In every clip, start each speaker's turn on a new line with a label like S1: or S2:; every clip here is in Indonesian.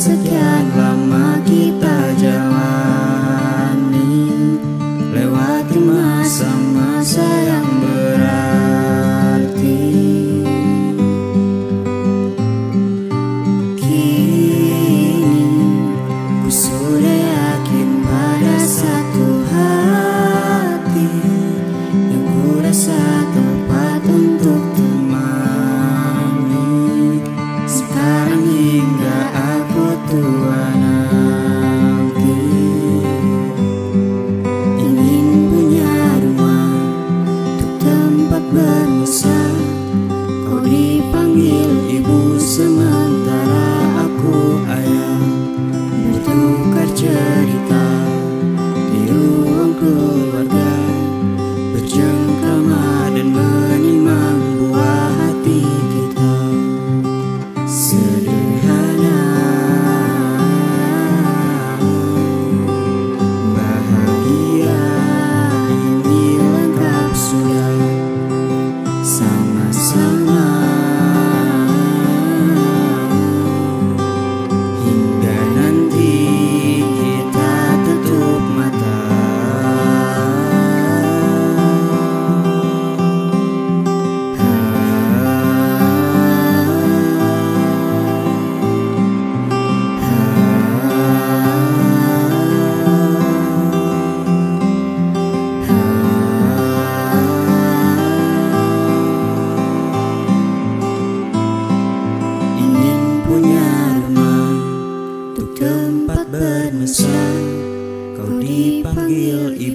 S1: sekian lama kita jalani. Lewati masa-masa yang berarti. Kini ku sudah yakin pada satu hati Yang ku rasa tepat untuk temani Sekarang hingga tempat bermesra Kau dipanggil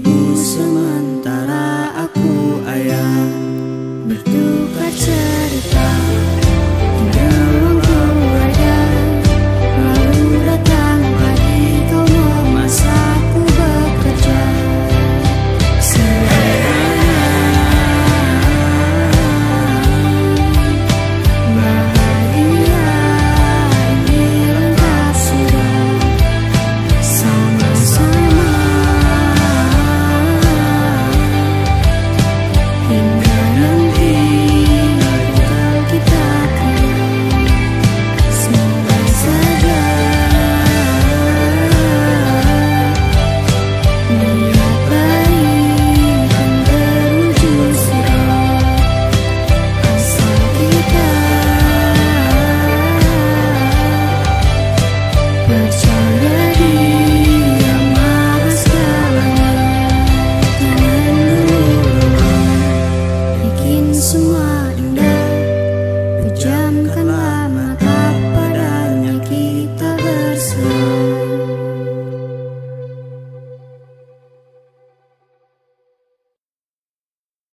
S1: do seu manto.